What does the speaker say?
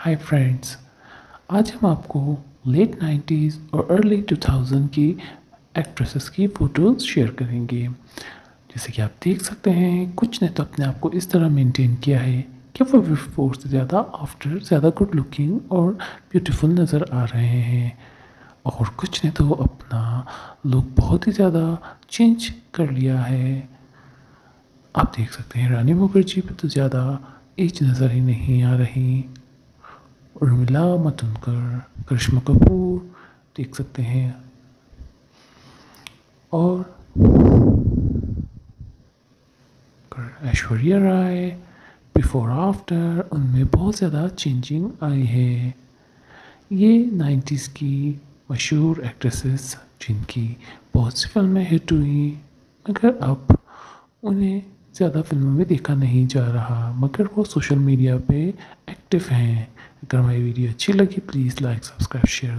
Hi friends आज हम आपको लेट 90s और अर्ली 2000 की एक्ट्रेसेस की फ़ोटोज़ शेयर करेंगे। जैसे कि आप देख सकते हैं, कुछ ने तो अपने आप को इस तरह मेंटेन किया है कि वो बिफोर से ज़्यादा आफ्टर ज़्यादा गुड लुकिंग और ब्यूटीफुल नज़र आ रहे हैं। और कुछ ने तो अपना लुक बहुत ही ज़्यादा चेंज कर लिया है। आप देख सकते हैं, रानी मुखर्जी पे तो ज़्यादा एज नज़र ही नहीं आ रही। उर्मिला मतुनकर करिश्मा कपूर देख सकते हैं। और ऐश्वर्या राय बिफोर आफ्टर उनमें बहुत ज़्यादा चेंजिंग आई है। ये नाइन्टीज़ की मशहूर एक्ट्रेसेस जिनकी बहुत सी फ़िल्में हिट हुई, मगर अब उन्हें ज़्यादा फ़िल्मों में देखा नहीं जा रहा, मगर वो सोशल मीडिया पे एक्टिव हैं। अगर हमारी वीडियो अच्छी लगी प्लीज़ लाइक सब्सक्राइब शेयर